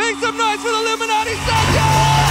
Make some noise for the Illuminati Sanchez!